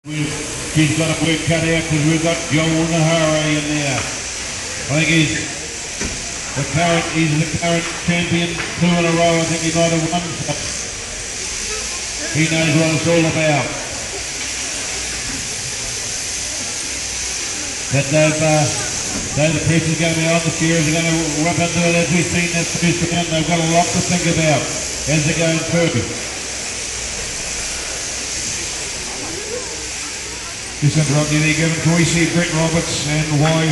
She's got a work cut out because we've got Joel Henare in there. I think he's the current, he's the current champion, two in a row. I think he might have won. He knows what it's all about. But they've, uh, though the press is going to be on, the are going to whip into it as we've seen this first round. They've got a lot to think about as they're going through. Just interrupt you there, Gavin. Can we see Brett Roberts and why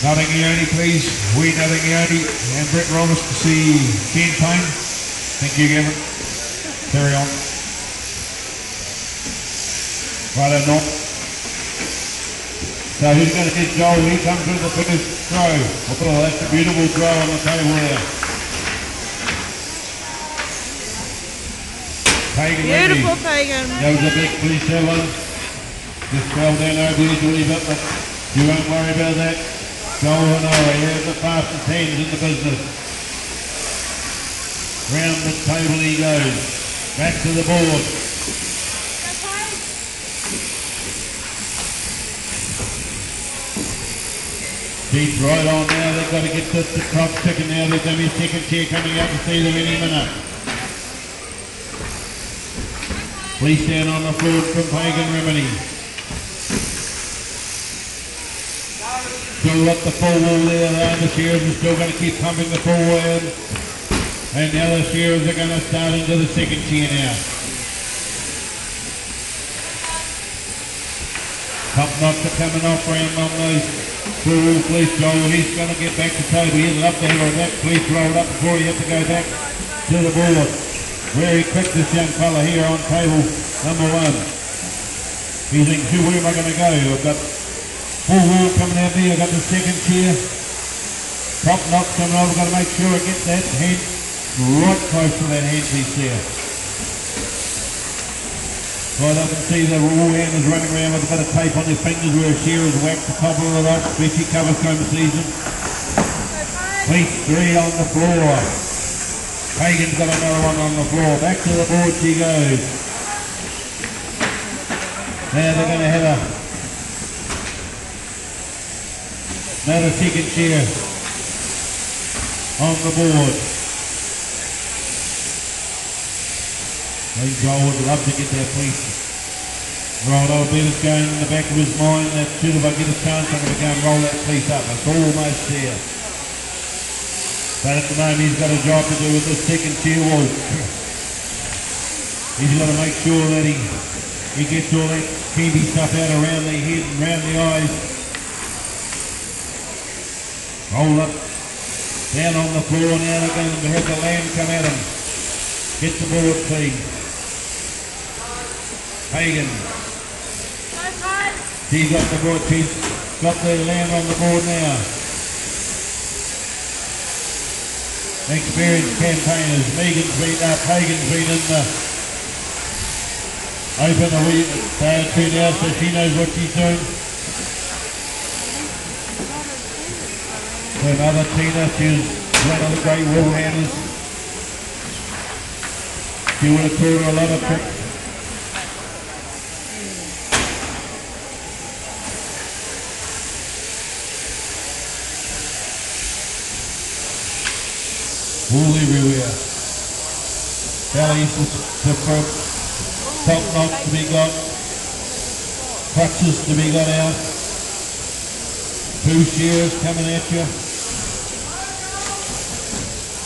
Nottingham please? We Nottingham and Brett Roberts to see Ken Payne. Thank you, Gavin. Carry on. Right on. So who's going to hit Joel? He comes with the first throw. Oh, that's a beautiful throw on the table there. Pagan Beautiful ready. pagan. That was a big cliche one. Just fell down over edge a little but you won't worry about that. Joel Henare, here's the fastest hands in the business. Round the table he goes. Back to the board. Keeps right on now. They've got to get this the top ticking now. There's to be a second chair coming out to see them any minute. Please stand on the floor from Pagan Rimene. Still got the full wall there. The shearers are still going to keep pumping the full in. And the other shearers are going to start into the second chair now. Top knots are coming off round on those wall police Joel. He's going to get back to Toby. He'd love to have that police rolled up before he has to go back to the board. Very quick this young fella here on table number one. He thinks, who, where am I going to go? I've got full wall coming out there. I've got the second chair. Top knock coming over. Got to make sure I get that head right close to that head handpiece there. Right up and see the raw handers running around with a bit of tape on their fingers where a shearer's whacked the top of it off, especially cover comb season. Piece three on the floor. Pagan's got another one on the floor. Back to the board she goes. Now they're going to have a another second chair on the board. Think Joel would love to get that police rolled over. Beavis going in the back of his mind that should if I get a chance I'm going to go and roll that piece up. It's almost there. But at the moment he's got a job to do with the second chair wall. He's got to make sure that he he gets all that TV stuff out around the head and around the eyes. Roll up. Down on the floor now they're going to have the land come at him. Get the board clean. Pagan. She's got the board. She's got the land on the board now. Experienced campaigners. Megan's been up. Pagan's been in the open day or two now, so she knows what she's doing. Another Tina, she's one of the great wall handlers. She would have taught her a lot of tricks. Wool everywhere. Bellies different. Top knocks to be got. Crutches to be got out. Two shears coming at you.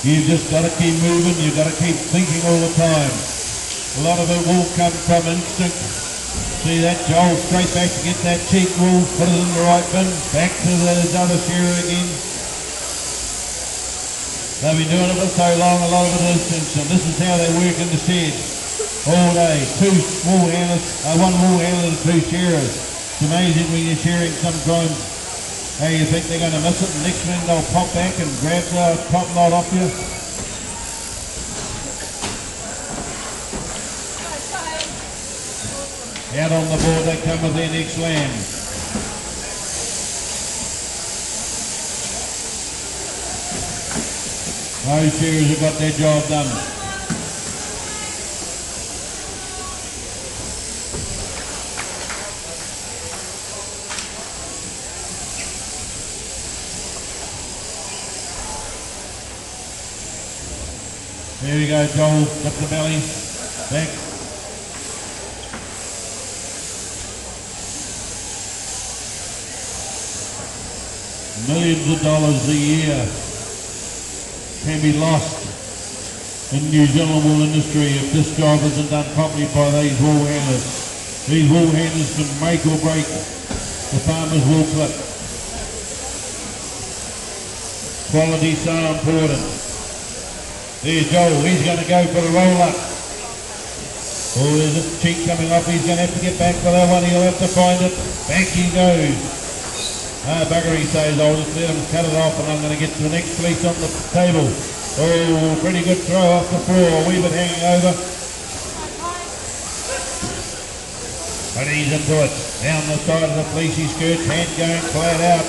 You've just got to keep moving. You've got to keep thinking all the time. A lot of it will come from instinct. See that Joel straight back to get that cheek wool, put it in the right bin, back to the other shearer again. They've been doing it for so long, a lot of it is instinct. This is how they work in the shed all day. Two small handlers, uh, one wool handler to two shearers. It's amazing when you're shearing sometimes how you think they're going to miss it, next minute they'll pop back and grab the top knot off you. Out on the board they come with their next land. Those shearers have got their job done. There you go, Joel. Up the belly. Back. Millions of dollars a year can be lost in New Zealand wool industry if this job isn't done properly by these wool handlers. These wool handlers can make or break the farmer's wool clip. Quality so important. There's Joel, he's going to go for the roll up. Oh, there's a cheek coming off, he's going to have to get back for that one, he'll have to find it. Back he goes. Ah, bugger, he says, I'll just let him cut it off and I'm going to get to the next piece on the table. Oh, pretty good throw off the floor, a wee bit hanging over. But he's into it. Down the side of the fleecy skirt, hand going flat out.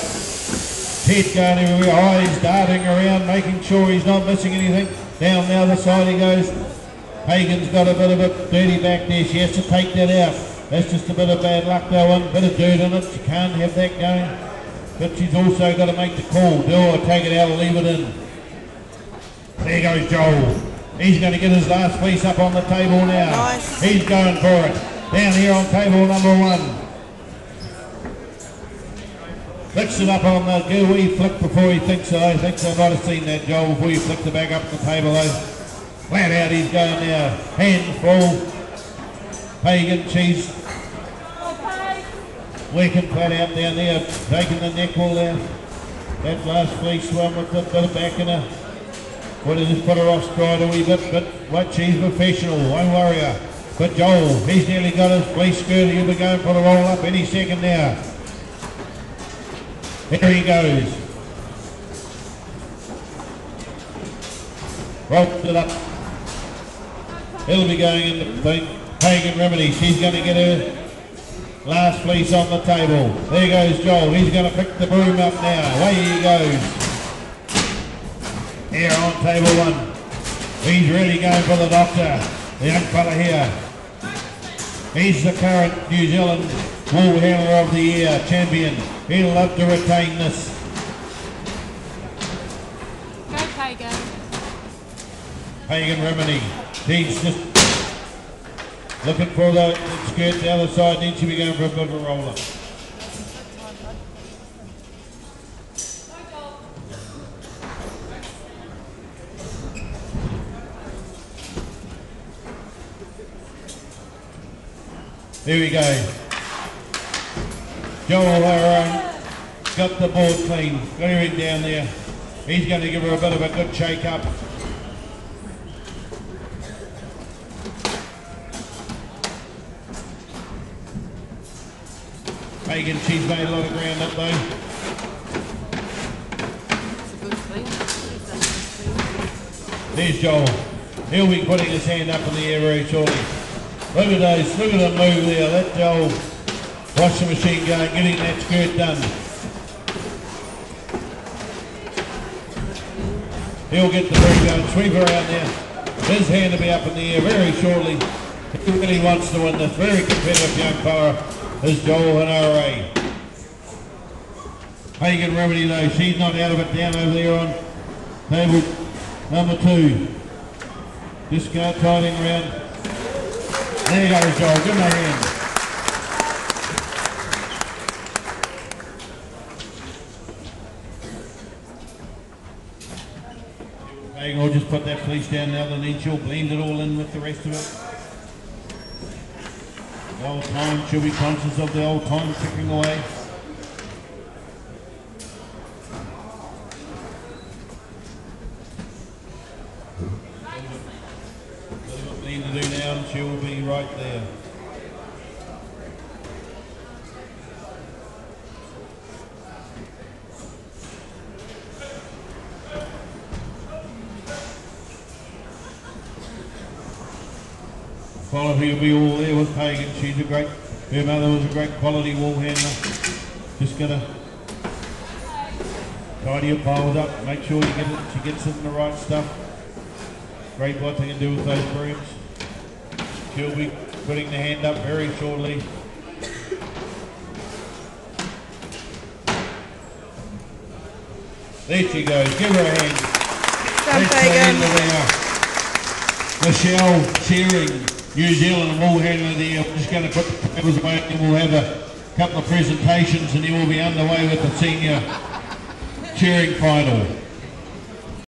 Head going everywhere, eyes darting around, making sure he's not missing anything. Down the other side he goes. Pagan's got a bit of a dirty back there. She has to take that out. That's just a bit of bad luck, though. one. Bit of dirt in it. She can't have that going. But she's also got to make the call. Do or take it out or leave it in. There goes Joel. He's going to get his last piece up on the table now. Nice. He's going for it. Down here on table number one. Flicks it up on the go wee flick before he thinks so. I think I might have seen that Joel before you flicked the bag up the table though. Flat out he's going now. Hand full. Pagan cheese Working flat out down there, taking the neck wall down. That last fleece one with the bit of back in her. What did just put her off stride a wee bit, but what she's professional, won't worry her. But Joel, he's nearly got his fleece skirt, he'll be going for the roll up any second now. There he goes. Roped it up. He'll be going in the. Pagan Rimene, she's going to get her Last fleece on the table. There goes Joel. He's going to pick the broom up now. Away he goes. Here on table one. He's really going for the doctor. The young fella here. He's the current New Zealand Wool Handler of the Year champion. He'll love to retain this. Go Pagan. Pagan Rimene. He's just looking for the skirt the other side. Needs to be going for a bit of a roller. Here we go. Joel O'Rourke got the board clean. Got in down there. He's going to give her a bit of a good shake up. Megan, she's made a lot of ground up though. There's Joel. He'll be putting his hand up in the air very shortly. Look at those, look at the move there. Let Joel wash the machine going, getting that skirt done. He'll get the move going, sweep around there. His hand will be up in the air very shortly. He really wants to win this. Very competitive young fella is Joel Henare. Pagan Rimene though, she's not out of it down over there on table number two. Just go tiding around. There you go, Joel. Give him a hand. Will just put that fleece down now and then she'll blend it all in with the rest of it. The old time, she'll be conscious of the old time ticking away. What we need to do now, and she'll be right there. Quality will be all there with Pagan. She's a great, her mother was a great quality wool handler. Just gonna tidy your piles up, make sure you get it, she gets it in the right stuff. Great what they can do with those brooms. She'll be putting the hand up very shortly. There she goes. Give her a hand. Done That's the end Pagan. of Michelle cheering New Zealand and Wool Handler there. I'm just going to put the papers away and we'll have a couple of presentations and then we'll be underway with the senior cheering final.